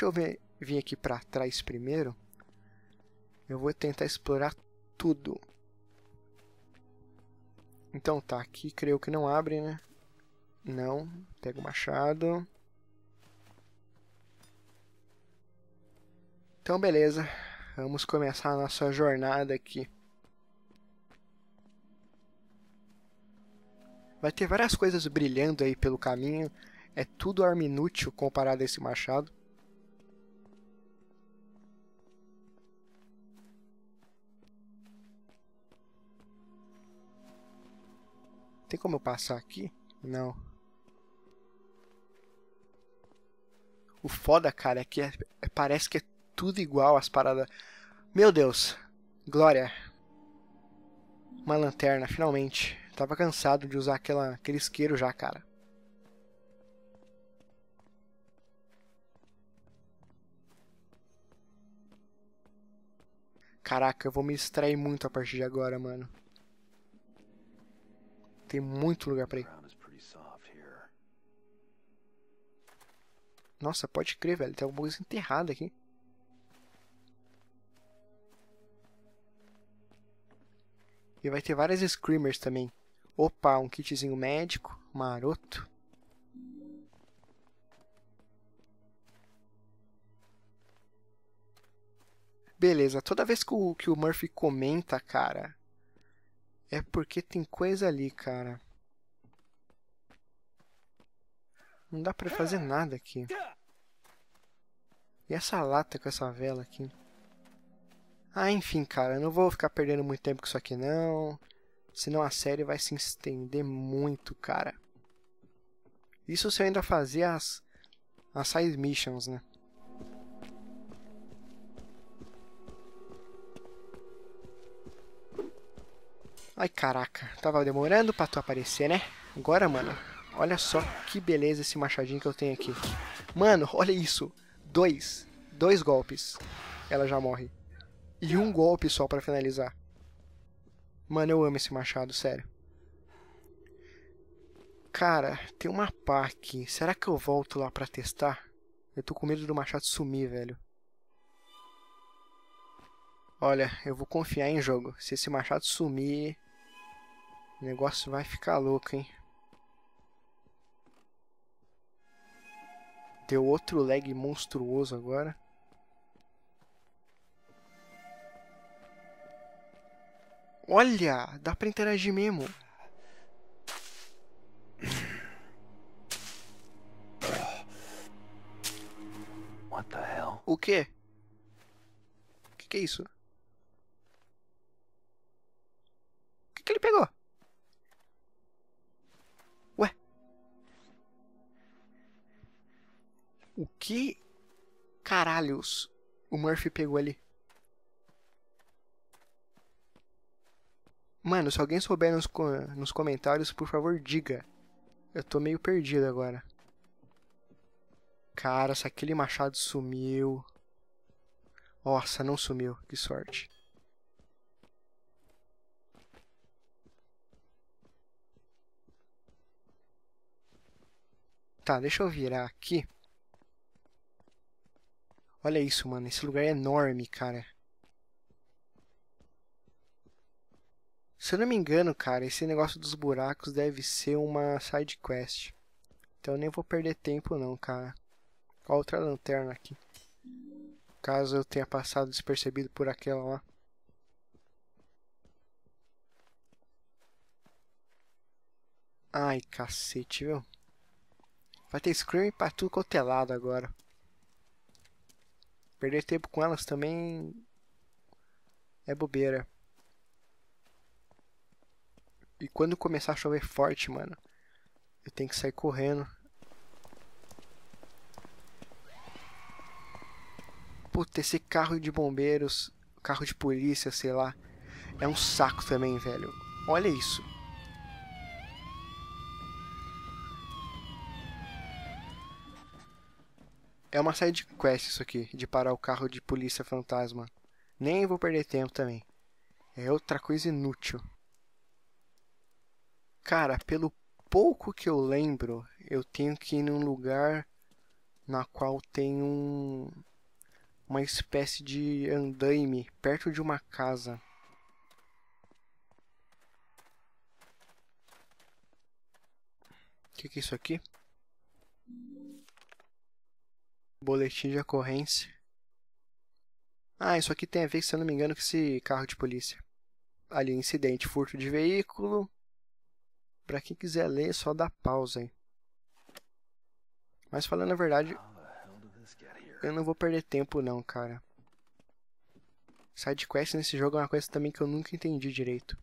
Deixa eu ver, vir aqui pra trás primeiro. Eu vou tentar explorar tudo. Então tá, aqui creio que não abre, né? Não. Pega o machado. Então beleza. Vamos começar a nossa jornada aqui. Vai ter várias coisas brilhando aí pelo caminho. É tudo arma inútil comparado a esse machado. Tem como eu passar aqui? Não. O foda, cara, é que é, é, parece que é tudo igual as paradas. Meu Deus. Glória. Uma lanterna, finalmente. Tava cansado de usar aquela, aquele isqueiro já, cara. Caraca, eu vou me distrair muito a partir de agora, mano. Tem muito lugar pra ir. Nossa, pode crer, velho. Tem alguma coisa enterrada aqui. E vai ter várias screamers também. Opa, um kitzinho médico, maroto. Beleza, toda vez que o, que o Murphy comenta, cara, é porque tem coisa ali, cara. Não dá pra fazer nada aqui. E essa lata com essa vela aqui? Ah, enfim, cara, eu não vou ficar perdendo muito tempo com isso aqui não. Senão a série vai se estender muito, cara. Isso se eu ainda fazer as, as side missions, né? Ai, caraca. Tava demorando pra tu aparecer, né? Agora, mano, olha só que beleza esse machadinho que eu tenho aqui. Mano, olha isso. Dois. Dois golpes. Ela já morre. E um golpe só pra finalizar. Mano, eu amo esse machado, sério. Cara, tem uma pá aqui. Será que eu volto lá pra testar? Eu tô com medo do machado sumir, velho. Olha, eu vou confiar em jogo. Se esse machado sumir, o negócio vai ficar louco, hein? Deu outro lag monstruoso agora. Olha, dá pra interagir mesmo. What the hell? O quê? O que, que é isso? O que caralhos o Murphy pegou ali? Mano, se alguém souber nos, nos comentários, por favor, diga. Eu tô meio perdido agora. Cara, se aquele machado sumiu. Nossa, não sumiu. Que sorte. Tá, deixa eu virar aqui. Olha isso, mano. Esse lugar é enorme, cara. Se eu não me engano, cara, esse negócio dos buracos deve ser uma side quest. Então eu nem vou perder tempo não, cara. Ó, outra lanterna aqui. Caso eu tenha passado despercebido por aquela lá. Ai, cacete, viu? Vai ter Scream pra tudo cotelado agora. Perder tempo com elas também é bobeira. E quando começar a chover forte, mano, eu tenho que sair correndo. Puta, esse carro de bombeiros, carro de polícia, sei lá, é um saco também, velho. Olha isso. É uma side quest isso aqui, de parar o carro de polícia fantasma. Nem vou perder tempo também. É outra coisa inútil. Cara, pelo pouco que eu lembro, eu tenho que ir num lugar na qual tem um uma espécie de andaime perto de uma casa. O que, que é isso aqui? Boletim de ocorrência. Ah, isso aqui tem a ver, se eu não me engano, com esse carro de polícia. Ali, incidente, furto de veículo. Pra quem quiser ler, só dá pausa aí. Mas falando a verdade, eu não vou perder tempo não, cara. Side quest nesse jogo é uma coisa também que eu nunca entendi direito.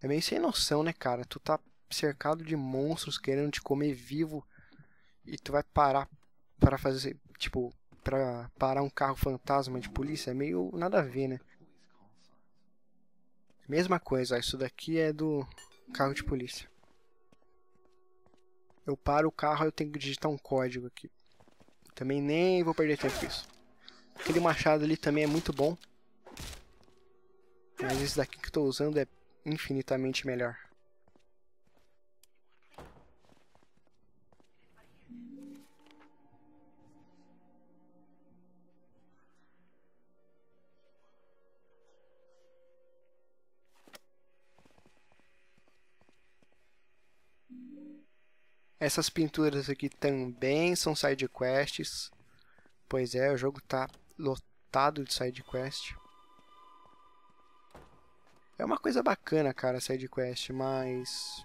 É meio sem noção, né, cara? Tu tá cercado de monstros querendo te comer vivo e tu vai parar para fazer, tipo, para parar um carro fantasma de polícia, é meio nada a ver, né? Mesma coisa, isso daqui é do carro de polícia. Eu paro o carro, eu tenho que digitar um código aqui. Também nem vou perder tempo com isso. Aquele machado ali também é muito bom. Mas esse daqui que estou usando é infinitamente melhor. Essas pinturas aqui também são side quests. Pois é, o jogo tá lotado de side quest. É uma coisa bacana, cara, side quest, mas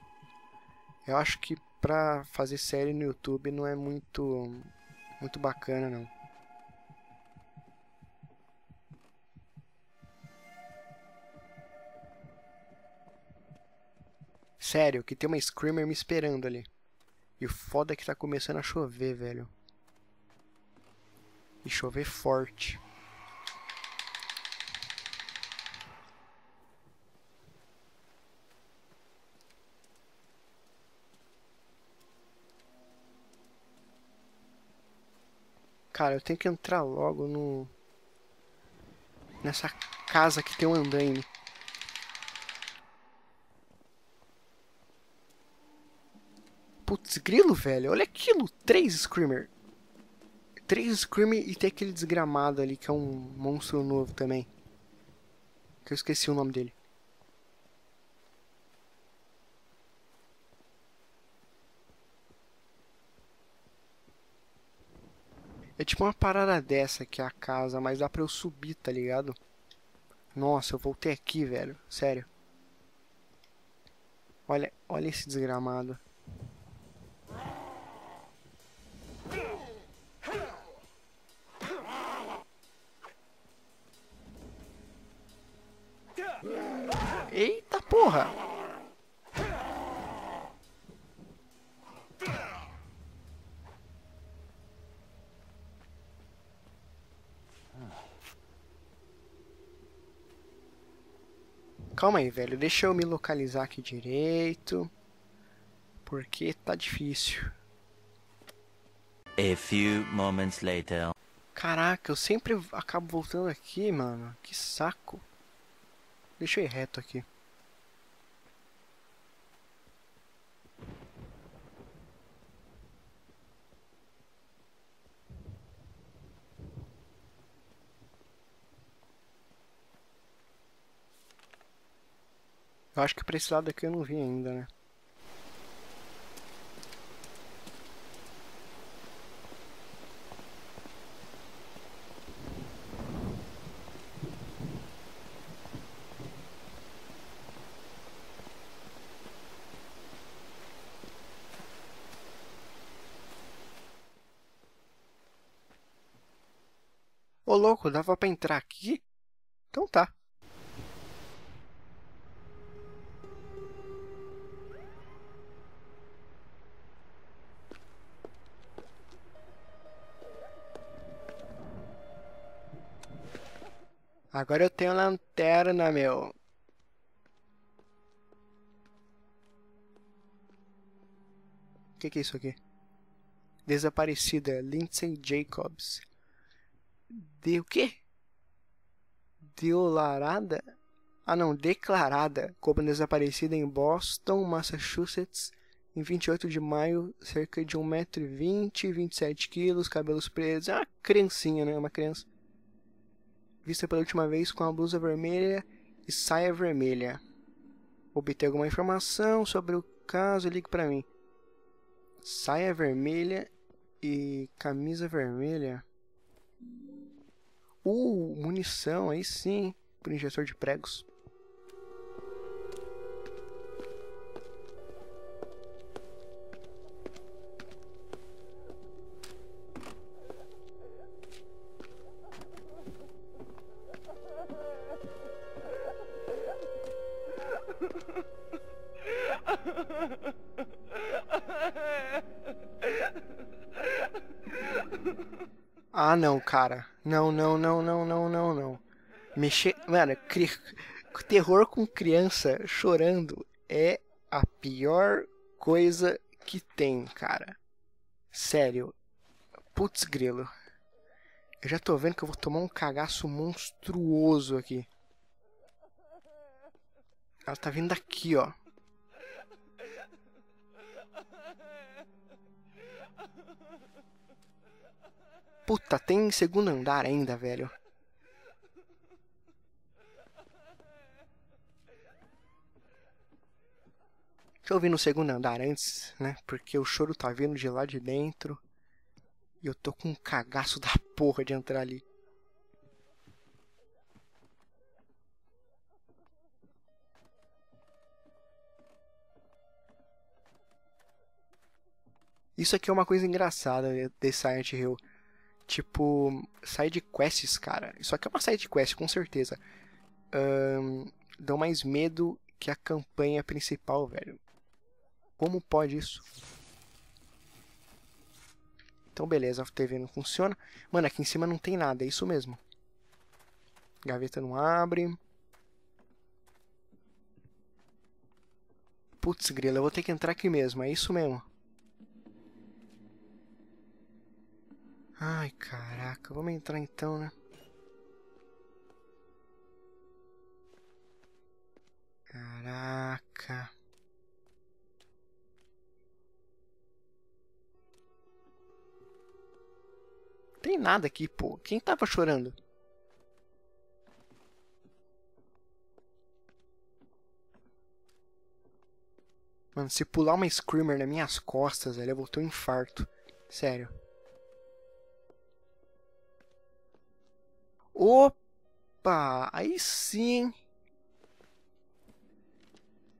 eu acho que pra fazer série no YouTube não é muito muito bacana não. Sério, que tem uma Screamer me esperando ali. E o foda é que tá começando a chover, velho. E chover forte. Cara, eu tenho que entrar logo no... Nessa casa que tem um andaime. Putz, grilo, velho. Olha aquilo. Três Screamer. Três Screamer e tem aquele desgramado ali que é um monstro novo também. Que eu esqueci o nome dele. É tipo uma parada dessa que é a casa, mas dá pra eu subir, tá ligado? Nossa, eu voltei aqui, velho. Sério. Olha, olha esse desgramado. Calma aí, velho. Deixa eu me localizar aqui direito. Porque tá difícil. A few moments later. Caraca, eu sempre acabo voltando aqui, mano. Que saco. Deixa eu ir reto aqui. Acho que pra esse lado aqui eu não vi ainda, né? Ô louco, dava pra entrar aqui? Então tá. Agora eu tenho lanterna, meu. O que, que é isso aqui? Desaparecida, Lindsay Jacobs. De o quê? Deolarada? Ah não, declarada como desaparecida em Boston, Massachusetts, Em 28 de maio, cerca de 1,20m, 27kg, cabelos presos. É uma criancinha, né? Uma criança. Vista pela última vez com a blusa vermelha e saia vermelha. Obter alguma informação sobre o caso, ligue para mim. Saia vermelha e camisa vermelha. Uh, munição, aí sim, por injetor de pregos. Ah, não, cara. Não, não, não, não, não, não, não. Mexer. Mano, cri... terror com criança chorando é a pior coisa que tem, cara. Sério. Putz, grilo. Eu já tô vendo que eu vou tomar um cagaço monstruoso aqui. Ela tá vindo daqui, ó. Puta, tem segundo andar ainda, velho. Deixa eu vir no segundo andar antes, né? Porque o choro tá vindo de lá de dentro. E eu tô com um cagaço da porra de entrar ali. Isso aqui é uma coisa engraçada de Silent Hill. Tipo, side quests, cara. Isso aqui é uma side quest, com certeza. Um, dão mais medo que a campanha principal, velho. Como pode isso? Então, beleza, a TV não funciona. Mano, aqui em cima não tem nada, é isso mesmo. Gaveta não abre. Putz, grila, eu vou ter que entrar aqui mesmo, é isso mesmo. Ai, caraca, vamos entrar então, né? Caraca. Tem nada aqui, pô. Quem tava chorando? Mano, se pular uma Screamer nas minhas costas, velho, eu vou ter um infarto. Sério. Opa! Aí sim!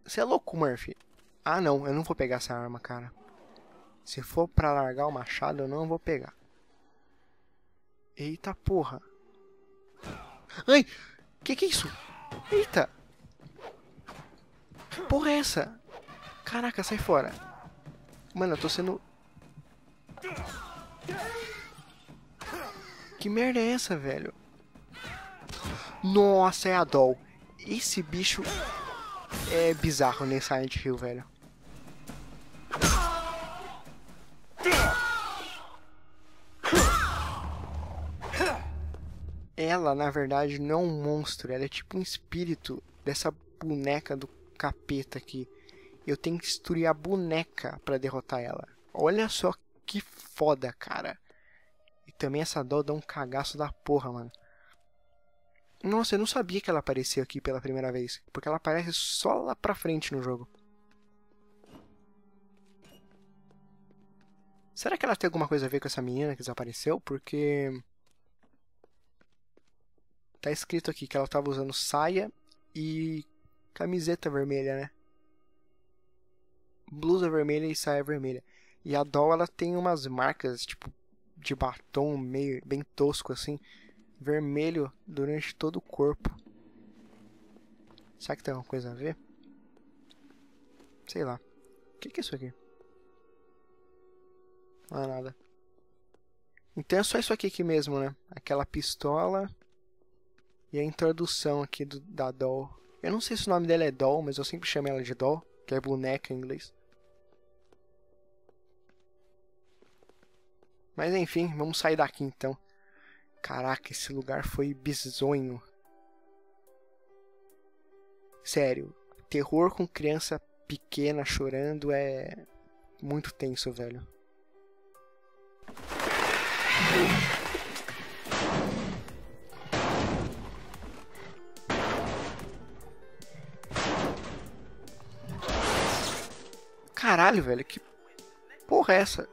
Você é louco, Murphy? Ah, não. Eu não vou pegar essa arma, cara. Se for pra largar o machado, eu não vou pegar. Eita porra. Ai! Que que é isso? Eita! Porra é essa? Caraca, sai fora. Mano, eu tô sendo... Que merda é essa, velho? Nossa, é a Doll. Esse bicho é bizarro nesse Silent Hill, velho. Ela, na verdade, não é um monstro. Ela é tipo um espírito dessa boneca do capeta aqui. Eu tenho que destruir a boneca para derrotar ela. Olha só que foda, cara. E também essa Doll dá um cagaço da porra, mano. Nossa, eu não sabia que ela apareceu aqui pela primeira vez. Porque ela aparece só lá pra frente no jogo. Será que ela tem alguma coisa a ver com essa menina que desapareceu? Porque. Tá escrito aqui que ela tava usando saia e camiseta vermelha, né? Blusa vermelha e saia vermelha. E a Doll ela tem umas marcas, tipo, de batom meio bem tosco assim vermelho durante todo o corpo. Será que tem alguma coisa a ver? Sei lá. O que, que é isso aqui? Não é nada. Então é só isso aqui, aqui mesmo, né? Aquela pistola e a introdução aqui do, da Doll. Eu não sei se o nome dela é Doll, mas eu sempre chamo ela de Doll, que é boneca em inglês. Mas enfim, vamos sair daqui então. Caraca, esse lugar foi bizonho. Sério, terror com criança pequena chorando é muito tenso, velho. Caralho, velho, que porra é essa?